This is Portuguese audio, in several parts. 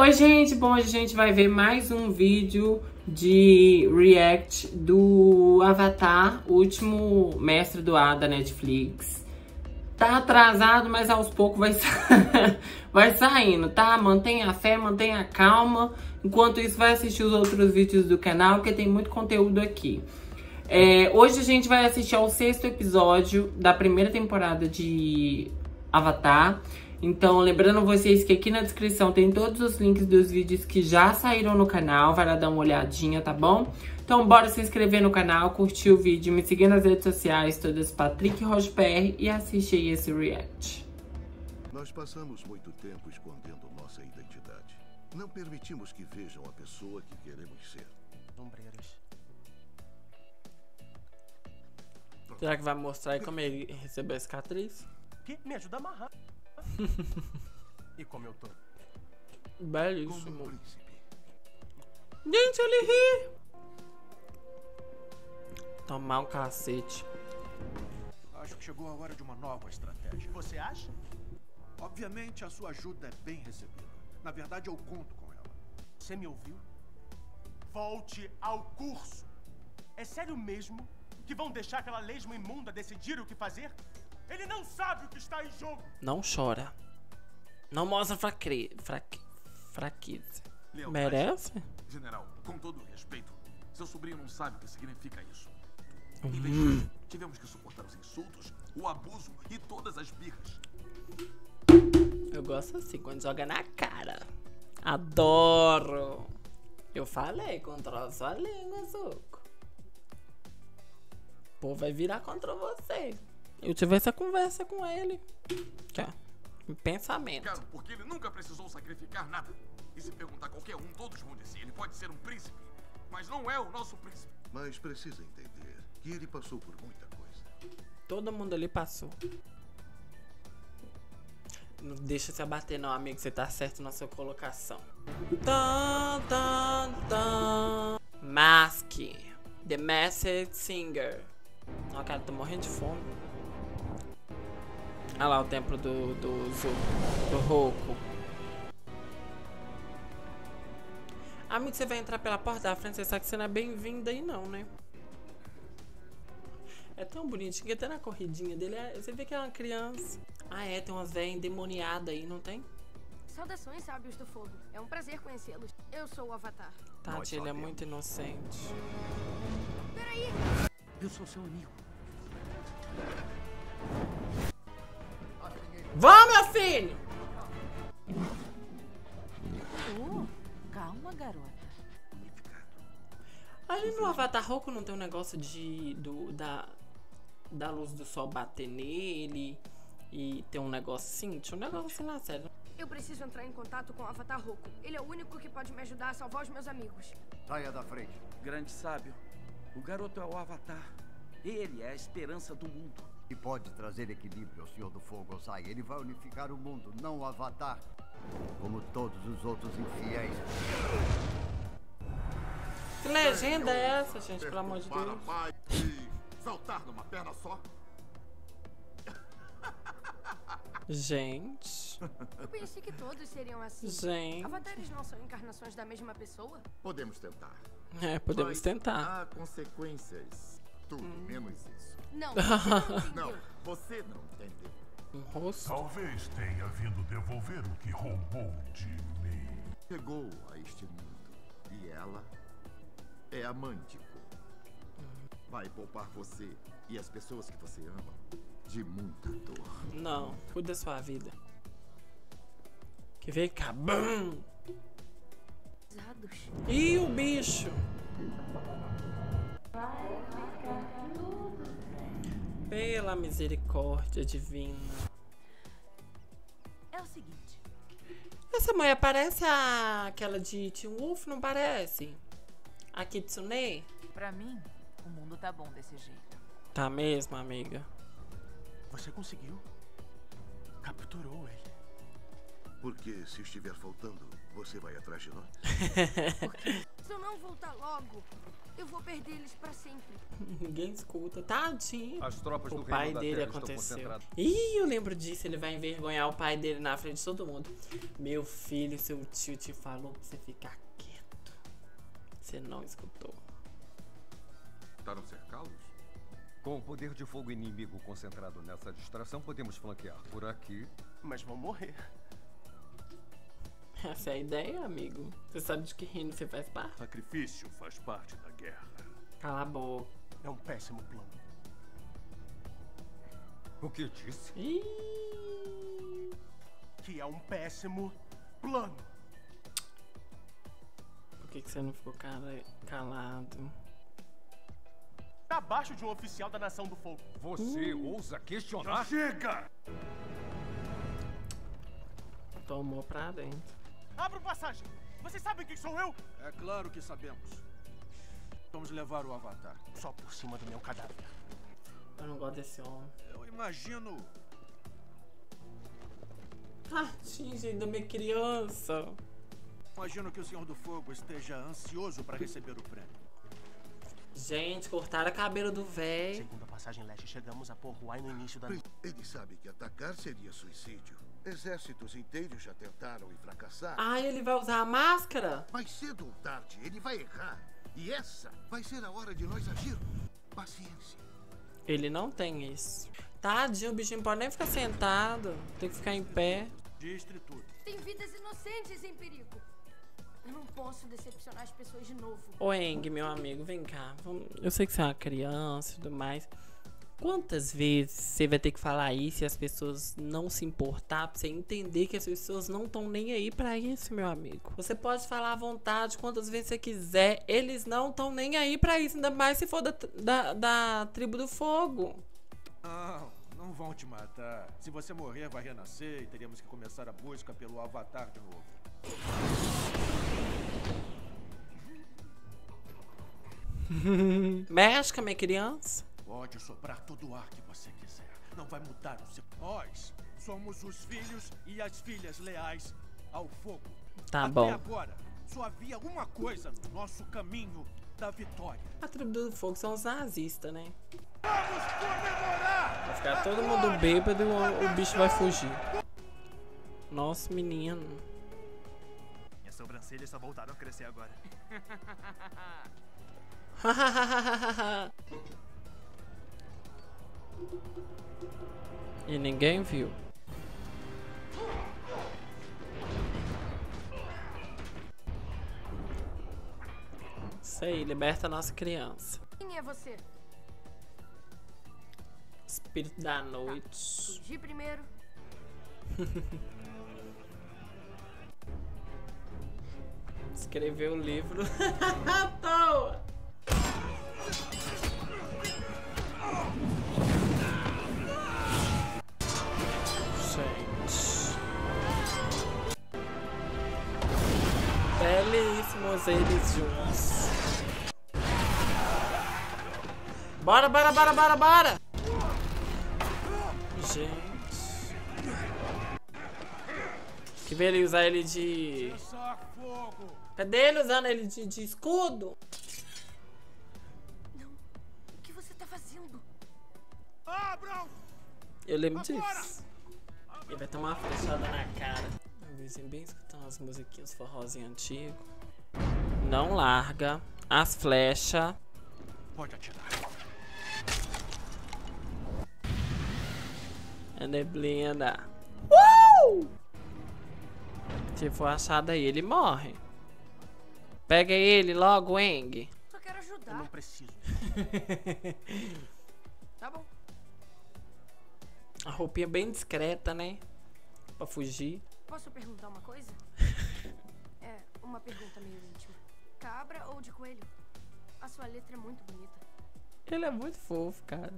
Oi, gente! Bom, hoje a gente vai ver mais um vídeo de react do Avatar, último mestre do ar da Netflix. Tá atrasado, mas aos poucos vai, sa... vai saindo, tá? Mantenha a fé, mantenha a calma. Enquanto isso, vai assistir os outros vídeos do canal, porque tem muito conteúdo aqui. É, hoje a gente vai assistir ao sexto episódio da primeira temporada de Avatar. Então, lembrando vocês que aqui na descrição tem todos os links dos vídeos que já saíram no canal. Vai lá dar uma olhadinha, tá bom? Então, bora se inscrever no canal, curtir o vídeo, me seguir nas redes sociais, todas Patrick PR e assistir aí esse react. Nós passamos muito tempo escondendo nossa identidade. Não permitimos que vejam a pessoa que queremos ser. Ombreiros. Será que vai mostrar aí como ele recebeu a cicatriz? Que me ajuda a amarrar. E como eu tô? Como Belíssimo. príncipe. Gente, ele ri. Tomar um cacete. Acho que chegou a hora de uma nova estratégia. Você acha? Obviamente, a sua ajuda é bem recebida. Na verdade, eu conto com ela. Você me ouviu? Volte ao curso. É sério mesmo que vão deixar aquela lesma imunda decidir o que fazer? Ele não sabe o que está em jogo. Não chora. Não mostra fraque... fraque... fraqueza. Lealdade. Merece? General, com todo respeito, seu sobrinho não sabe o que significa isso. Hum. E veja, tivemos que suportar os insultos, o abuso e todas as birras. Eu gosto assim, quando joga na cara. Adoro. Eu falei, controla sua língua, Zuko. O povo vai virar contra você. Eu tive essa conversa com ele. Aqui, ó. Em pensamento. Claro, porque ele nunca precisou sacrificar nada. E se perguntar a qualquer um, todos vão dizer, ele pode ser um príncipe, mas não é o nosso príncipe. Mas precisa entender que ele passou por muita coisa. Todo mundo ali passou. Não deixa se abater não, amigo. Você tá certo na sua colocação. Tan, tan, tan. Mask. The Masked Singer. Ó, cara, tô morrendo de fome. Olha lá o templo do, do Zu, do Roku. Amigo, você vai entrar pela porta da frente, você sabe que você não é bem-vindo aí não, né? É tão bonitinho que até na corridinha dele, é- você vê que é uma criança. Ah é, tem umas velhas endemoniadas aí, não tem? Saudações, sábios do fogo. É um prazer conhecê-los. Eu sou o Avatar. Tati, ele é muito inocente. Peraí! Eu sou seu amigo. Vamos, meu filho! Oh, calma, garota. Ali no Avatar Roku não tem um negócio de. Do, da, da luz do sol bater nele e ter um negócio assim? Tinha um negócio assim na série. Eu preciso entrar em contato com o Avatar Roku. Ele é o único que pode me ajudar a salvar os meus amigos. Saia da frente. Grande sábio, o garoto é o Avatar. Ele é a esperança do mundo. E pode trazer equilíbrio ao Senhor do Fogo, Ozai. Ele vai unificar o mundo, não o Avatar. Como todos os outros infiéis. Que legenda é essa, gente? Pelo amor de Deus. paz e saltar numa perna só. Gente. Eu pensei que todos seriam assim. Gente. Avatares não são encarnações da mesma pessoa? Podemos tentar. É, podemos Mas tentar. Há consequências. Tudo menos isso. Não, você não você não entendeu. Um rosto. Talvez tenha vindo devolver o que roubou de mim. Chegou a este mundo. E ela é a Mântico. Vai poupar você e as pessoas que você ama de muita dor. Não, cuida da sua vida. Que vem cá. Bum! Pesados. Ih, o bicho! Pela misericórdia divina. É o seguinte, Essa mulher parece a... aquela de Teen Wolf, não parece? A Kitsune? pra mim, o mundo tá bom desse jeito. Tá mesmo, amiga? Você conseguiu? Capturou ele. Porque se estiver faltando Você vai atrás de nós? Se eu não voltar logo, eu vou perder eles pra sempre. Ninguém escuta. Tadinho. As tropas o do pai dele Terra aconteceu. Ih, eu lembro disso. Ele vai envergonhar o pai dele na frente de todo mundo. Meu filho, seu tio te falou pra você ficar quieto. Você não escutou. Tentaram cercá-los? Com o poder de fogo inimigo concentrado nessa distração, podemos flanquear por aqui. Mas vão morrer. Essa é a ideia, amigo. Você sabe de que reino você faz parte? Sacrifício faz parte da guerra. Cala a boca. É um péssimo plano. O que disse? Ih, Que é um péssimo plano. por que, que você não ficou cara- calado? Tá abaixo de um oficial da Nação do Fogo. Você Hum. ousa questionar? chega! Tomou pra dentro. Abra passagem. Vocês sabem quem sou eu? É claro que sabemos. Vamos levar o Avatar. Só por cima do meu cadáver. Eu não gosto desse homem. Eu imagino. Tadinho, gente, da minha criança. Imagino que o Senhor do Fogo esteja ansioso para receber o prêmio. Gente, cortaram a cabelo do véi. Segundo a passagem leste, chegamos a Porruai no início da... Ele sabe que atacar seria suicídio. Exércitos inteiros já tentaram e fracassaram. Ah, ele vai usar a máscara? Mais cedo ou tarde, ele vai errar. E essa vai ser a hora de nós agirmos. Paciência. Ele não tem isso. Tadinho, o bichinho pode nem ficar sentado. Tem que ficar em pé. Distre tudo. Tem vidas inocentes em perigo. Eu não posso decepcionar as pessoas de novo. Ô, Eng, meu amigo, vem cá. Eu sei que você é uma criança e tudo mais. Quantas vezes você vai ter que falar isso e as pessoas não se importar pra você entender que as pessoas não estão nem aí pra isso, meu amigo? Você pode falar à vontade quantas vezes você quiser. Eles não estão nem aí pra isso, ainda mais se for da, da, da tribo do fogo. Não, não vão te matar. Se você morrer, vai renascer e teríamos que começar a busca pelo Avatar de novo. Mexe com a minha criança. Pode soprar todo o ar que você quiser. Não vai mudar o seu. Nós somos os filhos e as filhas leais ao fogo. Tá Até bom. agora, só havia uma coisa no nosso caminho da vitória. A tribo do fogo são os nazistas, né? Vamos comemorar! Vai ficar todo mundo bêbado e o, o bicho vai fugir. Nossa, menino. Sobrancelhas só voltaram a crescer agora. e ninguém viu. Isso aí, liberta a nossa criança. Quem é você? Espírito da noite. Fugir primeiro. Escreveu o livro à toa. Gente. Belíssimos eles juntos. Bora, bora, bora, bora, bora! Gente. Que ele usar ele de. Cadê ele usando ele de, de escudo? O que você tá fazendo? Abram! Eu lembro disso. Ele vai tomar uma flechada na cara. Vizinho bem escutando as musiquinhas forrozinho antigo. Não larga as flechas. Pode atirar. A neblina. Uh! Se for achado aí, ele morre. Pega ele logo, Eng. Só quero ajudar. Eu não preciso. Tá bom. A roupinha bem discreta, né? Pra fugir. Posso perguntar uma coisa? É, uma pergunta meio íntima. Cabra ou de coelho? A sua letra é muito bonita. Ele é muito fofo, cara.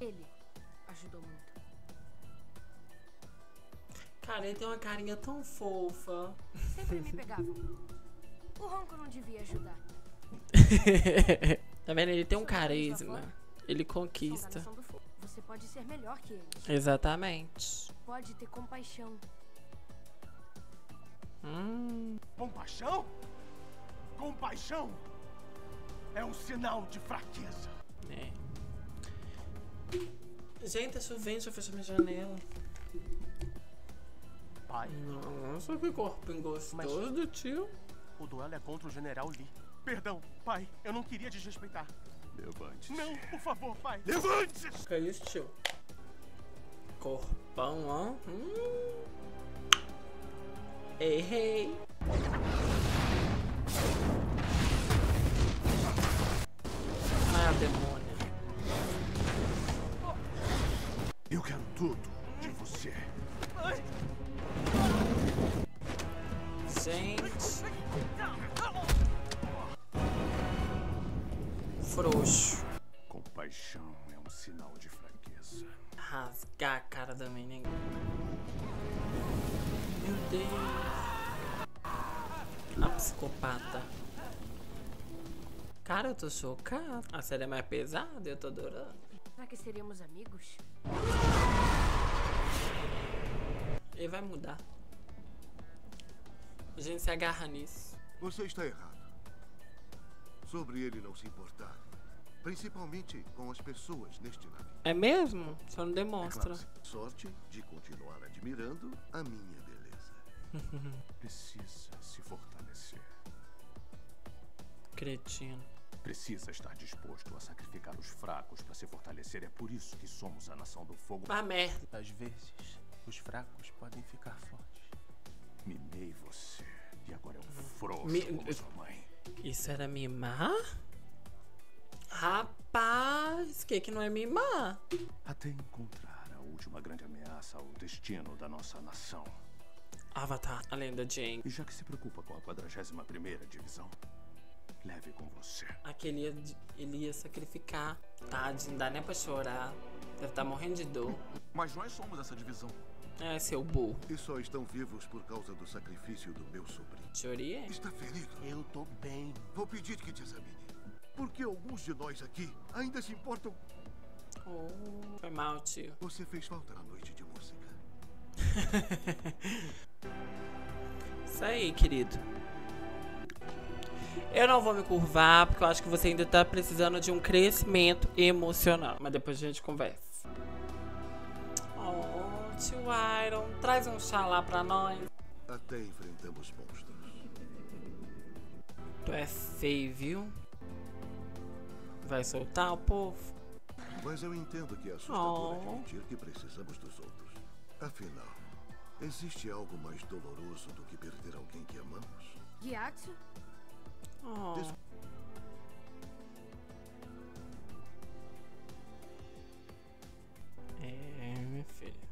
Ele ajudou muito. Cara, ele tem uma carinha tão fofa. Sempre me pegavam. O Ronco não devia ajudar. tá vendo? Ele tem um carisma. Ele conquista. Você pode ser melhor que eles. Exatamente. Pode ter compaixão. Compaixão? Compaixão é um sinal de fraqueza. É. Gente, tá chovendo, deixa eu fechar minha janela. Pai. Nossa, que corpo gostoso do tio. O duelo é contra o General Lee. Perdão, pai, eu não queria desrespeitar. Levante-se. Não, por favor, pai. Levante-se! Que isso, tio? Corpão, ó. Hum. Errei. Ah, demônio. Eu quero tudo Gente. Frouxo. Compaixão é um sinal de fraqueza. Rasgar a cara da menina. Meu Deus. A psicopata. Cara, eu tô chocada. A série é mais pesada, eu tô adorando. Será que seríamos amigos? Ele vai mudar. A gente se agarra nisso. Você está errado. Sobre ele não se importar. Principalmente com as pessoas neste navio. É mesmo? Só não demonstra. É claro, sorte de continuar admirando a minha beleza. Precisa se fortalecer. Cretino. Precisa estar disposto a sacrificar os fracos para se fortalecer. É por isso que somos a nação do fogo. Ah, merda. Às vezes, os fracos podem ficar fortes. Mimei você. E agora é um frouxo Mi- como sua mãe. Isso era mimar? Rapaz, que que não é mimar? Até encontrar a última grande ameaça ao destino da nossa nação. Avatar, a lenda de Aang. E já que se preocupa com a 41ª Divisão, leve com você. Aquele ia, ele ia sacrificar. Tadinho, não dá nem pra chorar. Deve estar morrendo de dor. Mas nós somos essa divisão. É, seu burro. E só estão vivos por causa do sacrifício do meu sobrinho. Choria? Está ferido? Eu tô bem. Vou pedir que te examine. Porque alguns de nós aqui ainda se importam. Oh, foi mal, tio. Você fez falta na noite de música. Isso aí, querido. Eu não vou me curvar, porque eu acho que você ainda tá precisando de um crescimento emocional. Mas depois a gente conversa. Tio Iron, traz um chá lá pra nós. Até enfrentamos monstros. Tu é feio, viu? Vai soltar o povo? Mas eu entendo que é assustador Oh. admitir que precisamos dos outros. Afinal, existe algo mais doloroso do que perder alguém que amamos? Gyatso? Oh. Des- É, minha filha.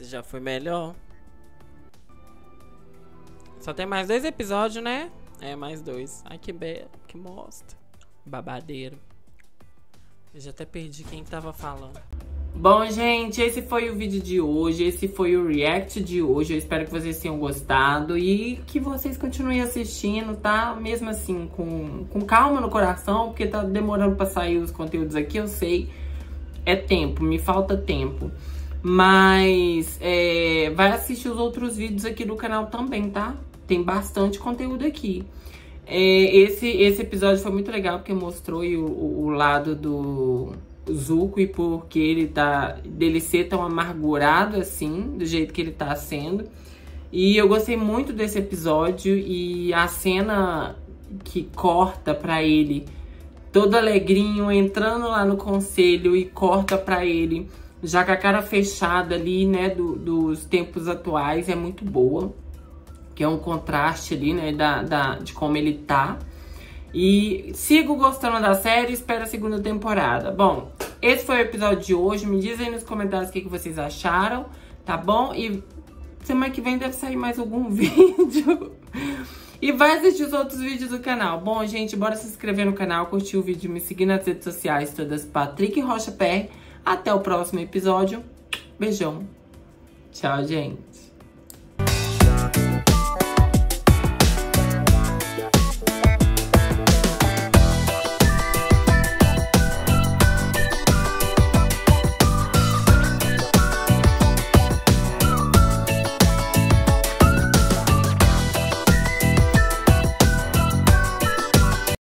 Você já foi melhor? Só tem mais dois episódios, né? É, mais dois. Ai, que belo, que mostra. Babadeiro. Eu já até perdi quem que tava falando. Bom, gente, esse foi o vídeo de hoje. Esse foi o react de hoje. Eu espero que vocês tenham gostado e que vocês continuem assistindo, tá? Mesmo assim, com, com calma no coração, porque tá demorando pra sair os conteúdos aqui, eu sei. É tempo, me falta tempo. Mas é, vai assistir os outros vídeos aqui do canal também, tá? Tem bastante conteúdo aqui. É, esse, esse episódio foi muito legal porque mostrou o, o, lado do Zuko e porque ele tá. dele ser tão amargurado assim, do jeito que ele tá sendo. E eu gostei muito desse episódio e a cena que corta pra ele, todo alegrinho, entrando lá no conselho e corta pra ele, já com a cara fechada ali, né, do, dos tempos atuais, é muito boa que é um contraste ali, né, da, da, de como ele tá. E sigo gostando da série, espero a segunda temporada. Bom, esse foi o episódio de hoje. Me dizem nos comentários o que, que vocês acharam, tá bom? E semana que vem deve sair mais algum vídeo. E vai assistir os outros vídeos do canal. Bom, gente, bora se inscrever no canal, curtir o vídeo, me seguir nas redes sociais todas, Patrick Rocha Pé. Até o próximo episódio. Beijão. Tchau, gente.